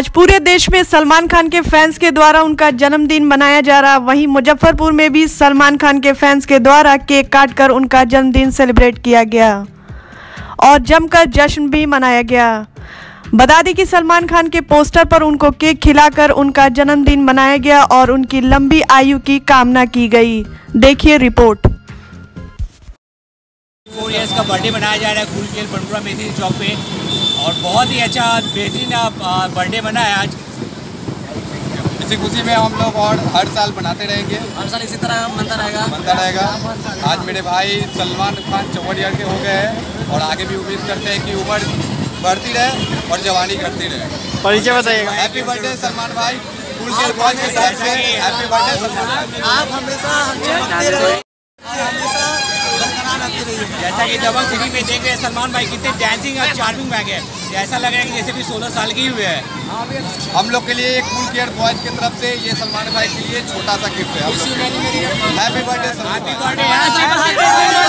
आज पूरे देश में सलमान खान के फैंस के द्वारा उनका जन्मदिन मनाया जा रहा। वहीं मुजफ्फरपुर में भी सलमान खान के फैंस के द्वारा केक काटकर उनका जन्मदिन सेलिब्रेट किया गया और जमकर जश्न भी मनाया गया। बता दें कि सलमान खान के पोस्टर पर उनको केक खिलाकर उनका जन्मदिन मनाया गया और उनकी लंबी आयु की कामना की गई। देखिए रिपोर्ट। फोर ईयर्स का बर्थडे मनाया जा रहा है। केल बनपुरा मेहंदी चौक पे। और बहुत ही अच्छा बेहतरीन बर्थडे बना है आज। इसी खुशी में हम लोग और हर साल बनाते रहेंगे। हर साल इसी तरह बनता रहेगा। बनता रहेगा। आज मेरे भाई सलमान खान चौवन ईयर के हो गए हैं और आगे भी उम्मीद करते हैं कि उम्र बढ़ती रहे और जवानी करती रहे। परिचय बताइएगा हैप्पी बर्थडे सलमान भाई। कूल के बॉयज़ की तरफ़ से हैप्पी बर्थडे सलमान आप हमेशा जैसा कि दबंग थ्री में देख रहे हैं सलमान भाई कितने डांसिंग और चार्मिंग बैग है। ऐसा लग रहा है कि जैसे भी सोलह साल की ही हुए हैं। हम लोग के लिए एक कूल केयर बॉयज़ की तरफ़ से ये सलमान भाई के लिए छोटा सा गिफ्ट है। हैप्पी बर्थडे भाई। बर्थडे